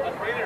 That's